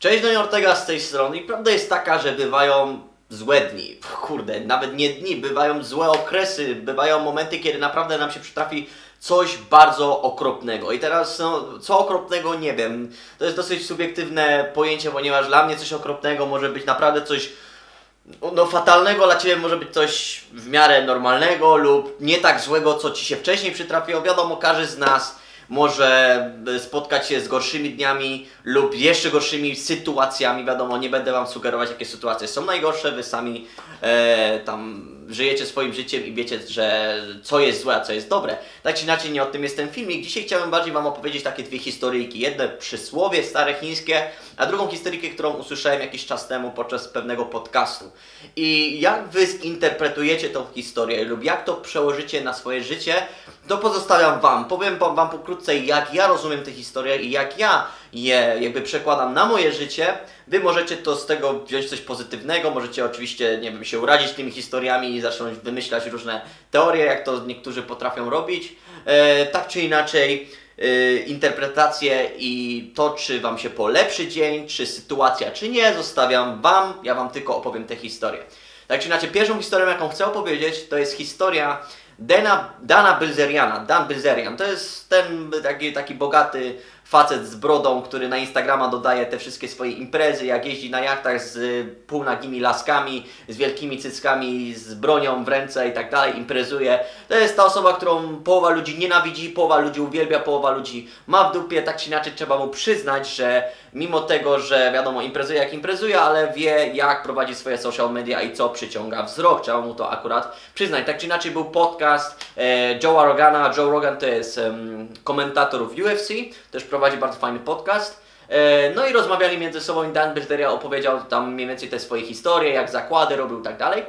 Cześć, Daniel Ortega z tej strony i prawda jest taka, że bywają złe dni, kurde, nawet nie dni, bywają złe okresy, bywają momenty, kiedy naprawdę nam się przytrafi coś bardzo okropnego. I teraz, no, co okropnego, nie wiem. To jest dosyć subiektywne pojęcie, ponieważ dla mnie coś okropnego może być naprawdę coś no, fatalnego, dla Ciebie może być coś w miarę normalnego lub nie tak złego, co Ci się wcześniej przytrafiło. Wiadomo, każdy z nas może spotkać się z gorszymi dniami lub jeszcze gorszymi sytuacjami. Wiadomo, nie będę Wam sugerować, jakie sytuacje są najgorsze. Wy sami e, tam żyjecie swoim życiem i wiecie, że co jest złe, a co jest dobre. Tak czy inaczej, nie o tym jest ten filmik. Dzisiaj chciałem bardziej Wam opowiedzieć takie dwie historyjki. Jedne przysłowie stare chińskie, a drugą historyjkę, którą usłyszałem jakiś czas temu podczas pewnego podcastu. I jak Wy zinterpretujecie tą historię lub jak to przełożycie na swoje życie, to pozostawiam Wam. Powiem Wam pokrótce, jak ja rozumiem tę historię i jak ja je jakby przekładam na moje życie. Wy możecie to z tego wziąć coś pozytywnego, możecie oczywiście, nie wiem, się urazić tymi historiami i zacząć wymyślać różne teorie, jak to niektórzy potrafią robić. E, tak czy inaczej, e, interpretacje i to, czy Wam się polepszy dzień, czy sytuacja, czy nie, zostawiam Wam. Ja Wam tylko opowiem tę historię. Tak czy inaczej, pierwszą historią, jaką chcę opowiedzieć, to jest historia Dana, Dana Bilzeriana. Dan Bilzerian to jest ten taki, taki bogaty facet z brodą, który na Instagrama dodaje te wszystkie swoje imprezy, jak jeździ na jachtach z półnagimi laskami, z wielkimi cyckami, z bronią w ręce i tak dalej, imprezuje. To jest ta osoba, którą połowa ludzi nienawidzi, połowa ludzi uwielbia, połowa ludzi ma w dupie, tak czy inaczej trzeba mu przyznać, że mimo tego, że wiadomo, imprezuje jak imprezuje, ale wie jak prowadzi swoje social media i co przyciąga wzrok. Trzeba mu to akurat przyznać. Tak czy inaczej był podcast e, Joe'a Rogana. Joe Rogan to jest um, komentator w UFC, też prowadzi bardzo fajny podcast. E, no i rozmawiali między sobą i Dan Bilzerian opowiedział tam mniej więcej te swoje historie, jak zakłady robił i tak dalej.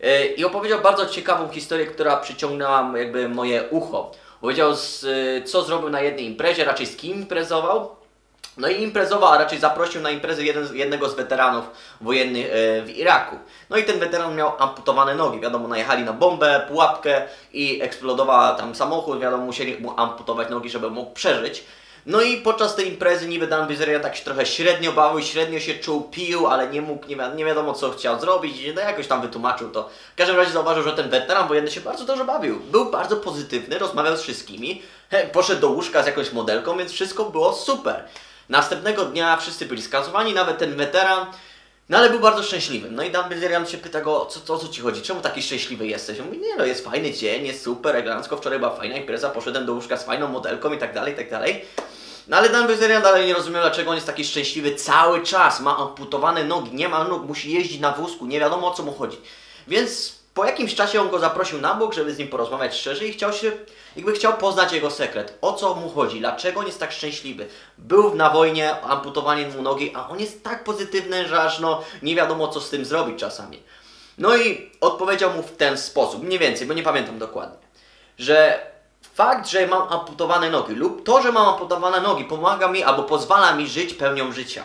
E, I opowiedział bardzo ciekawą historię, która przyciągnęła jakby moje ucho. Powiedział, z, co zrobił na jednej imprezie, raczej z kim imprezował. No i imprezował, a raczej zaprosił na imprezę jeden, jednego z weteranów wojennych e, w Iraku. No i ten weteran miał amputowane nogi. Wiadomo, najechali na bombę, pułapkę i eksplodował tam samochód. Wiadomo, musieli mu amputować nogi, żeby mógł przeżyć. No i podczas tej imprezy niby Dan Bilzerian tak się trochę średnio bawił, średnio się czuł, pił, ale nie mógł, nie, wi nie wiadomo co chciał zrobić, no jakoś tam wytłumaczył to. W każdym razie zauważył, że ten weteran wojenny się bardzo dobrze bawił. Był bardzo pozytywny, rozmawiał z wszystkimi, poszedł do łóżka z jakąś modelką, więc wszystko było super. Następnego dnia wszyscy byli skazowani, nawet ten weteran, no ale był bardzo szczęśliwy. No i Dan Bilzerian się pyta go, co, co, co Ci chodzi, czemu taki szczęśliwy jesteś? On mówi, nie no, jest fajny dzień, jest super, elegancko, wczoraj była fajna impreza, poszedłem do łóżka z fajną modelką i tak dalej, i tak dalej. No ale Dan Bilzerian dalej nie rozumiał, dlaczego on jest taki szczęśliwy cały czas, ma amputowane nogi, nie ma nóg, musi jeździć na wózku, nie wiadomo o co mu chodzi. Więc po jakimś czasie on go zaprosił na bok, żeby z nim porozmawiać szczerze i chciał się, jakby chciał poznać jego sekret. O co mu chodzi? Dlaczego on jest tak szczęśliwy? Był na wojnie, amputowanie mu nogi, a on jest tak pozytywny, że aż no nie wiadomo co z tym zrobić czasami. No i odpowiedział mu w ten sposób, mniej więcej, bo nie pamiętam dokładnie, że fakt, że mam amputowane nogi lub to, że mam amputowane nogi pomaga mi albo pozwala mi żyć pełnią życia.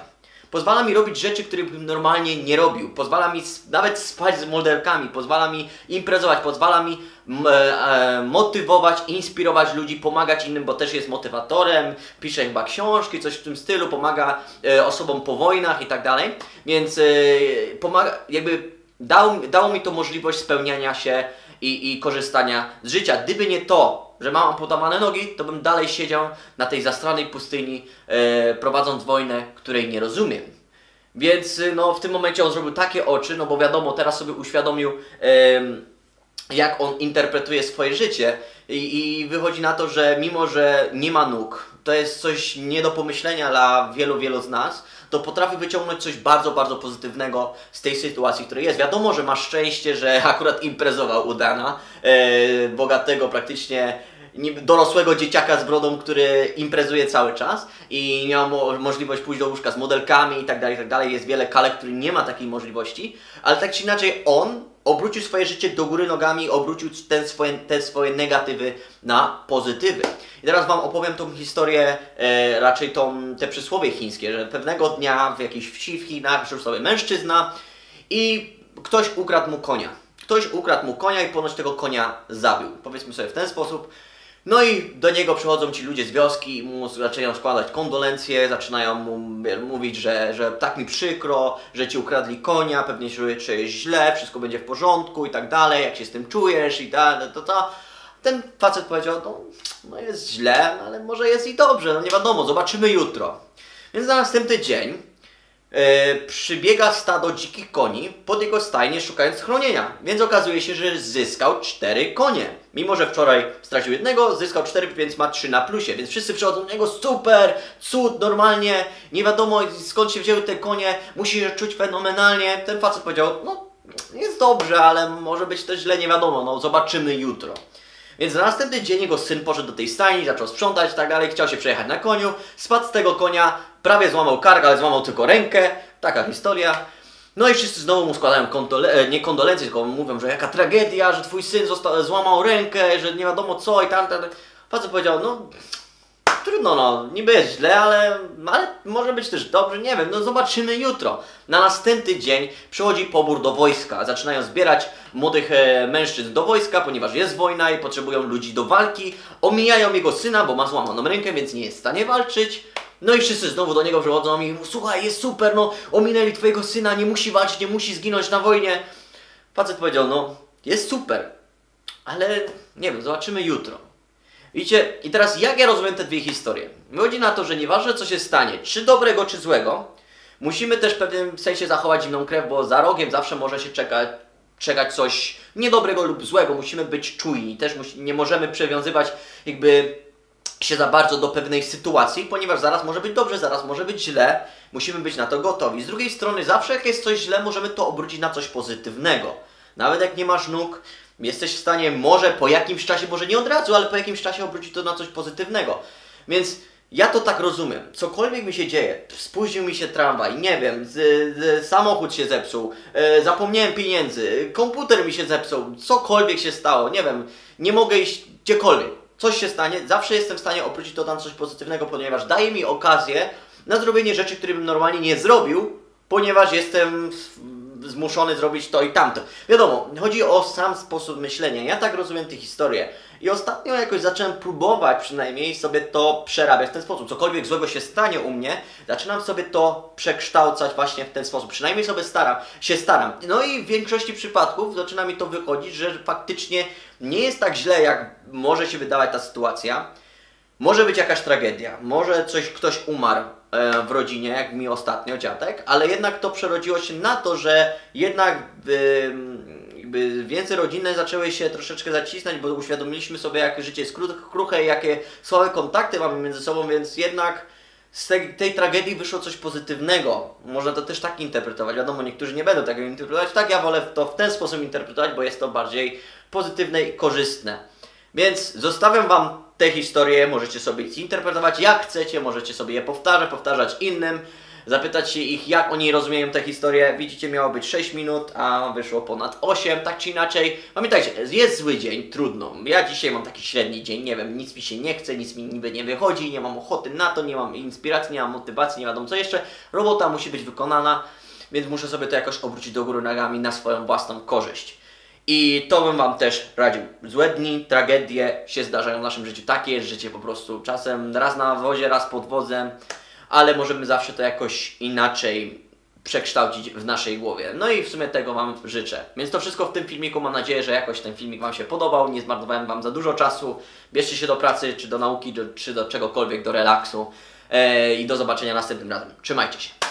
Pozwala mi robić rzeczy, których bym normalnie nie robił. Pozwala mi nawet spać z modelkami, pozwala mi imprezować, pozwala mi e, e, motywować, inspirować ludzi, pomagać innym, bo też jest motywatorem, pisze chyba książki, coś w tym stylu, pomaga e, osobom po wojnach i tak dalej. Więc e, pomaga, jakby dał, dało mi to możliwość spełniania się i, i korzystania z życia. Gdyby nie to, że mam amputowane nogi, to bym dalej siedział na tej zastranej pustyni, e, prowadząc wojnę, której nie rozumiem. Więc no, w tym momencie on zrobił takie oczy, no bo wiadomo, teraz sobie uświadomił, e, jak on interpretuje swoje życie I, i wychodzi na to, że mimo, że nie ma nóg, to jest coś nie do pomyślenia dla wielu, wielu z nas, to potrafi wyciągnąć coś bardzo, bardzo pozytywnego z tej sytuacji, której jest. Wiadomo, że ma szczęście, że akurat imprezował udana, e, bogatego praktycznie dorosłego dzieciaka z brodą, który imprezuje cały czas i miał mo możliwość pójść do łóżka z modelkami i tak dalej, tak dalej. Jest wiele kalek, który nie ma takiej możliwości, ale tak czy inaczej on obrócił swoje życie do góry nogami, obrócił ten swoje, te swoje negatywy na pozytywy. I teraz Wam opowiem tą historię, e, raczej tą, te przysłowie chińskie, że pewnego dnia w jakiejś wsi w Chinach żył sobie mężczyzna i ktoś ukradł mu konia. Ktoś ukradł mu konia i ponoć tego konia zabił. Powiedzmy sobie w ten sposób, No i do niego przychodzą ci ludzie z wioski i mu zaczynają składać kondolencje, zaczynają mu mówić, że, że tak mi przykro, że ci ukradli konia, pewnie się czujesz źle, wszystko będzie w porządku i tak dalej, jak się z tym czujesz i tak, to, to. Ten facet powiedział, no, no jest źle, ale może jest i dobrze, no nie wiadomo, zobaczymy jutro. Więc na następny dzień przybiega stado dzikich koni pod jego stajnie szukając schronienia. Więc okazuje się, że zyskał cztery konie. Mimo, że wczoraj stracił jednego, zyskał cztery, więc ma trzy na plusie. Więc wszyscy przychodzą do niego, super, cud, normalnie, nie wiadomo skąd się wzięły te konie, musi się czuć fenomenalnie. Ten facet powiedział, no jest dobrze, ale może być też źle, nie wiadomo, no zobaczymy jutro. Więc na następny dzień jego syn poszedł do tej stajni, zaczął sprzątać i tak dalej, chciał się przejechać na koniu, spadł z tego konia, prawie złamał kark, ale złamał tylko rękę, taka historia. No i wszyscy znowu mu składają kondole- e, nie kondolencje, tylko mówią, że jaka tragedia, że twój syn złamał rękę, że nie wiadomo co i tam, tam. Facet powiedział, no trudno no, niby jest źle, ale, ale może być też dobrze, nie wiem, no zobaczymy jutro. Na następny dzień przychodzi pobór do wojska, zaczynają zbierać młodych e, mężczyzn do wojska, ponieważ jest wojna i potrzebują ludzi do walki, omijają jego syna, bo ma złamaną rękę, więc nie jest w stanie walczyć. No i wszyscy znowu do niego przychodzą i mówią, słuchaj, jest super, no ominęli twojego syna, nie musi walczyć, nie musi zginąć na wojnie. Facet powiedział, no jest super, ale nie wiem, zobaczymy jutro. Widzicie, i teraz jak ja rozumiem te dwie historie? Wychodzi na to, że nieważne co się stanie, czy dobrego, czy złego, musimy też w pewnym sensie zachować zimną krew, bo za rogiem zawsze może się czekać, czekać coś niedobrego lub złego. Musimy być czujni. Też nie możemy przywiązywać jakby się za bardzo do pewnej sytuacji, ponieważ zaraz może być dobrze, zaraz może być źle. Musimy być na to gotowi. Z drugiej strony, zawsze jak jest coś źle, możemy to obrócić na coś pozytywnego. Nawet jak nie masz nóg, jesteś w stanie może po jakimś czasie, może nie od razu, ale po jakimś czasie obrócić to na coś pozytywnego. Więc ja to tak rozumiem. Cokolwiek mi się dzieje, spóźnił mi się tramwaj, nie wiem, z, z, samochód się zepsuł, e, zapomniałem pieniędzy, komputer mi się zepsuł, cokolwiek się stało, nie wiem, nie mogę iść gdziekolwiek. Coś się stanie, zawsze jestem w stanie obrócić to na coś pozytywnego, ponieważ daje mi okazję na zrobienie rzeczy, które bym normalnie nie zrobił, ponieważ jestem zmuszony zrobić to i tamto. Wiadomo, chodzi o sam sposób myślenia. Ja tak rozumiem tę historię. I ostatnio jakoś zacząłem próbować przynajmniej sobie to przerabiać w ten sposób. Cokolwiek złego się stanie u mnie, zaczynam sobie to przekształcać właśnie w ten sposób. Przynajmniej sobie staram, się staram. No i w większości przypadków zaczyna mi to wychodzić, że faktycznie nie jest tak źle, jak może się wydawać ta sytuacja. Może być jakaś tragedia, może coś, ktoś umarł w rodzinie, jak mi ostatnio dziadek, ale jednak to przerodziło się na to, że jednak jakby więcej rodziny zaczęły się troszeczkę zacisnąć, bo uświadomiliśmy sobie, jak życie jest kruche jakie słabe kontakty mamy między sobą, więc jednak z tej, tej, tragedii wyszło coś pozytywnego. Można to też tak interpretować. Wiadomo, niektórzy nie będą tego interpretować. Tak, ja wolę to w ten sposób interpretować, bo jest to bardziej pozytywne i korzystne. Więc zostawiam Wam te historie, możecie sobie zinterpretować jak chcecie, możecie sobie je powtarzać, powtarzać innym, zapytać się ich, jak oni rozumieją tę historię. Widzicie, miało być 6 minut, a wyszło ponad 8, tak czy inaczej. Pamiętajcie, jest zły dzień, trudno. Ja dzisiaj mam taki średni dzień, nie wiem, nic mi się nie chce, nic mi niby nie wychodzi, nie mam ochoty na to, nie mam inspiracji, nie mam motywacji, nie wiadomo co jeszcze. Robota musi być wykonana, więc muszę sobie to jakoś obrócić do góry nogami na swoją własną korzyść. I to bym Wam też radził. Złe dni, tragedie się zdarzają w naszym życiu. Takie jest życie po prostu. Czasem raz na wozie, raz pod wozem, ale możemy zawsze to jakoś inaczej przekształcić w naszej głowie. No i w sumie tego Wam życzę. Więc to wszystko w tym filmiku. Mam nadzieję, że jakoś ten filmik Wam się podobał. Nie zmarnowałem Wam za dużo czasu. Bierzcie się do pracy, czy do nauki, czy do czegokolwiek, do relaksu. Eee, I do zobaczenia następnym razem. Trzymajcie się.